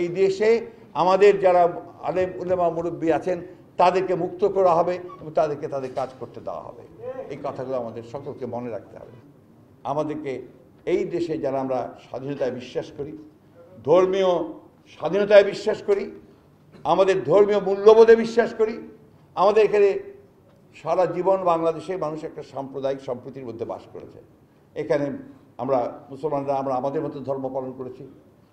এই দেশে আমাদের যারা আলেম উলেমা মুরব্বী আছেন, তাদেরকে মুক্ত করা হবে এবং তাদেরকে তাদের কাজ করতে দেওয়া হবে। এই কথাগুলো আমাদের সকলকে মনে রাখতে হবে। আমাদেরকে এই দেশে যারা আমরা স্বাধীনতায় বিশ্বাস করি, ধর্মীয় স্বাধীনতায় বিশ্বাস করি, আমাদের ধর্মীয় মূল্যবোধে বিশ্বাস করি, আমাদের এখানে সারা জীবন বাংলাদেশে মানুষ একটা সাম্প্রদায়িক সম্প্রীতির মধ্যে বাস করেছে। এখানে আমরা মুসলমানরা আমরা আমাদের মতো ধর্ম পালন করেছি।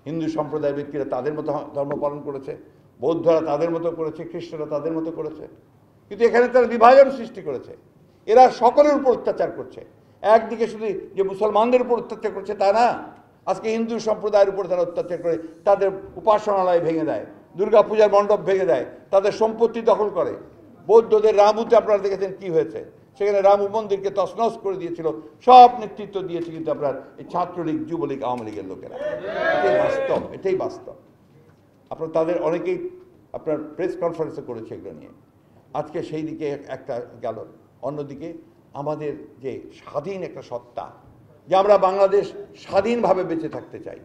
হিন্দু সম্প্রদায়ের ব্যক্তিরা তাদের মতো ধর্ম পালন করেছে, বৌদ্ধরা তাদের মতো করেছে খ্রিস্টরা তাদের মতো করেছে। কিন্তু এখানে তারা বিভাজন সৃষ্টি করেছে। এরা সকলের উপর অত্যাচার করছে। একদিকে শুধু যে মুসলমানদের উপর অত্যাচার করছে তা না, আজকে হিন্দু সম্প্রদায়ের উপর তারা অত্যাচার করে, তাদের উপাসনালয় ভেঙে দেয় দুর্গা পূজার মণ্ডপ ভেঙে দেয়, তাদের সম্পত্তি দখল করে। বৌদ্ধদের রামুতে আপনারা দেখেছেন কি হয়েছে? সেখানে রামু মন্দিরকে তছনছ করে দিয়েছিল। সব নেতৃত্ব দিয়েছে কিন্তু আপনার এই ছাত্রলীগ, যুবলীগ, আওয়ামী লীগের লোকেরা। এটাই বাস্তব এটাই বাস্তব। আপনার তাদের অনেকেই আপনার প্রেস কনফারেন্সে করেছে এগুলো নিয়ে। আজকে সেই দিকে একটা গেল। অন্যদিকে আমাদের যে স্বাধীন একটা সত্তা, যে আমরা বাংলাদেশ স্বাধীনভাবে বেঁচে থাকতে চাই।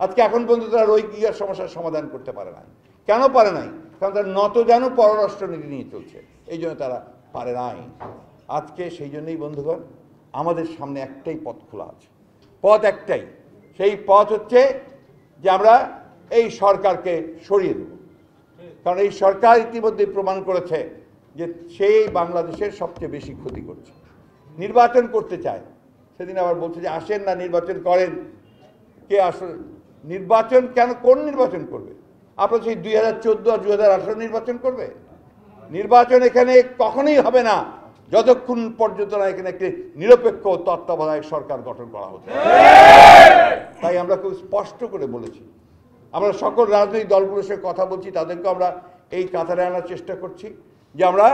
আজকে এখন পর্যন্ত তারা রৈকিয়ার সমস্যার সমাধান করতে পারে নাই। কেন পারে নাই? কারণ তারা নত যেন পররাষ্ট্রনীতি নিয়ে চলছে। এই জন্য তারা পারে নাই। আজকে সেই জন্যই বন্ধুগণ, আমাদের সামনে একটাই পথ খোলা আছে। পথ একটাই। সেই পথ হচ্ছে যে আমরা এই সরকারকে সরিয়ে দেব। কারণ এই সরকার ইতিমধ্যে প্রমাণ করেছে যে সেই বাংলাদেশের সবচেয়ে বেশি ক্ষতি করছে। নির্বাচন করতে চায়। সেদিন আবার বলছে যে আসেন না, নির্বাচন করেন। কে আসলে, নির্বাচন কেন, কোন নির্বাচন করবে? আপনার সেই দুই হাজার চোদ্দ আর দুই হাজার আঠারো নির্বাচন করবে? নির্বাচন এখানে কখনোই হবে না। যতক্ষণ পর্যন্ত না এখানে একটি নিরপেক্ষ তত্ত্বাবধায়ক সরকার গঠন করা হচ্ছে। তাই আমরা খুব স্পষ্ট করে বলেছি। আমরা সকল রাজনৈতিক দলগুলোর সঙ্গে কথা বলছি তাদেরকে আমরা এই কাতারে আনার চেষ্টা করছি যে আমরা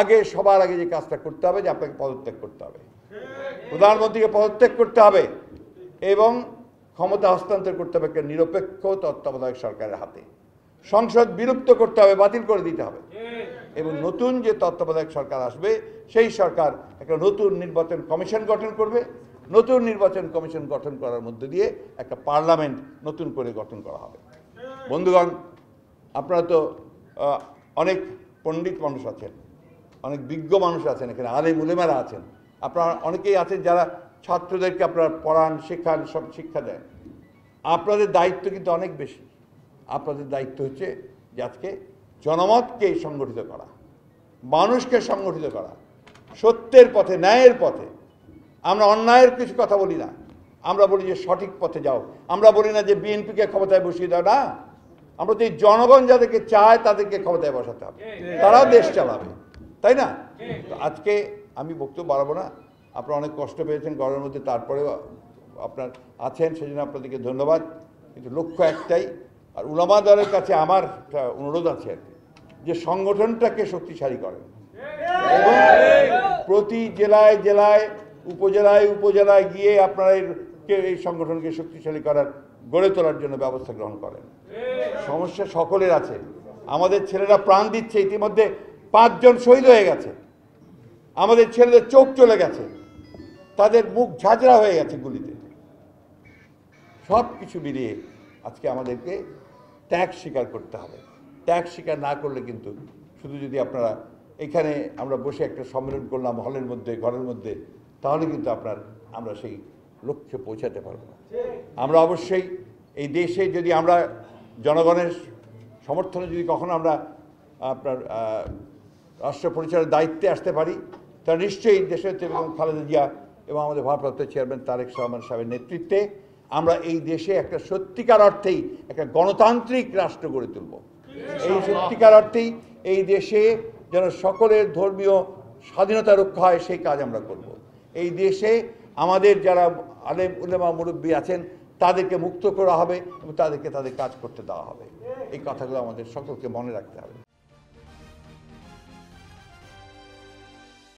আগে, সবার আগে যে কাজটা করতে হবে, যে আপনাকে পদত্যাগ করতে হবে। প্রধানমন্ত্রীকে পদত্যাগ করতে হবে এবং ক্ষমতা হস্তান্তর করতে হবে একটা নিরপেক্ষ তত্ত্বাবধায়ক সরকারের হাতে। সংসদ বিলুপ্ত করতে হবে, বাতিল করে দিতে হবে। এবং নতুন যে তত্ত্বাবধায়ক সরকার আসবে, সেই সরকার একটা নতুন নির্বাচন কমিশন গঠন করবে। নতুন নির্বাচন কমিশন গঠন করার মধ্যে দিয়ে একটা পার্লামেন্ট নতুন করে গঠন করা হবে। বন্ধুগণ, আপনারা তো অনেক পণ্ডিত মানুষ আছেন, অনেক বিজ্ঞ মানুষ আছেন, এখানে আলে উলেমারা আছেন। আপনারা অনেকেই আছেন যারা ছাত্রদেরকে আপনারা পড়ান, শেখান, সব শিক্ষা দেন। আপনাদের দায়িত্ব কিন্তু অনেক বেশি। আপনাদের দায়িত্ব হচ্ছে যে আজকে জনমতকে সংগঠিত করা মানুষকে সংগঠিত করা সত্যের পথে ন্যায়ের পথে। আমরা অন্যায়ের কিছু কথা বলি না। আমরা বলি যে সঠিক পথে যাও। আমরা বলি না যে বিএনপিকে ক্ষমতায় বসিয়ে দাও না। আমরা তো জনগণ যাদেরকে চায় তাদেরকে ক্ষমতায় বসাতে হবে। তারা দেশ চালাবে তাই না? আজকে আমি বক্তব্য বাড়াবো না। আপনারা অনেক কষ্ট পেয়েছেন গরমের মধ্যে তারপরেও আপনার আছেন সেজন্য আপনাদেরকে ধন্যবাদ। কিন্তু লক্ষ্য একটাই আর উলামা দলের কাছে আমার অনুরোধ আছে আর কি, যে সংগঠনটাকে শক্তিশালী করেন এবং প্রতি জেলায় জেলায় উপজেলায় উপজেলায় গিয়ে আপনারা এই সংগঠনকে শক্তিশালী করার গড়ে তোলার জন্য ব্যবস্থা গ্রহণ করেন। সমস্যা সকলের আছে। আমাদের ছেলেরা প্রাণ দিচ্ছে ইতিমধ্যে পাঁচজন শহীদ হয়ে গেছে। আমাদের ছেলেদের চোখ চলে গেছে। তাদের মুখ ঝাঁঝরা হয়ে গেছে গুলিতে। সব কিছু মিলিয়ে আজকে আমাদেরকে ত্যাগ স্বীকার করতে হবে। ত্যাগ স্বীকার না করলে কিন্তু শুধু যদি আপনারা এখানে আমরা বসে একটা সম্মেলন করলাম হলের মধ্যে, ঘরের মধ্যে, তাহলে কিন্তু আপনার, আমরা সেই লক্ষ্যে পৌঁছাতে পারব না। আমরা অবশ্যই এই দেশে যদি আমরা জনগণের সমর্থনে যদি কখনো আমরা আপনার রাষ্ট্র পরিচালনার দায়িত্বে আসতে পারি, তাহলে নিশ্চয়ই দেশের এবং খালেদা জিয়া এবং আমাদের ভারপ্রাপ্ত চেয়ারম্যান তারেক রহমান সাহেবের নেতৃত্বে আমরা এই দেশে একটা সত্যিকার অর্থেই একটা গণতান্ত্রিক রাষ্ট্র গড়ে তুলব। এই সত্যিকার অর্থেই এই দেশে যেন সকলের ধর্মীয় স্বাধীনতা রক্ষা হয়, সেই কাজ আমরা করব। এই দেশে আমাদের যারা আলেম, উলেমা, মুরব্বী আছেন, তাদেরকে মুক্ত করা হবে এবং তাদেরকে তাদের কাজ করতে দেওয়া হবে এই কথাগুলো আমাদের সকলকে মনে রাখতে হবে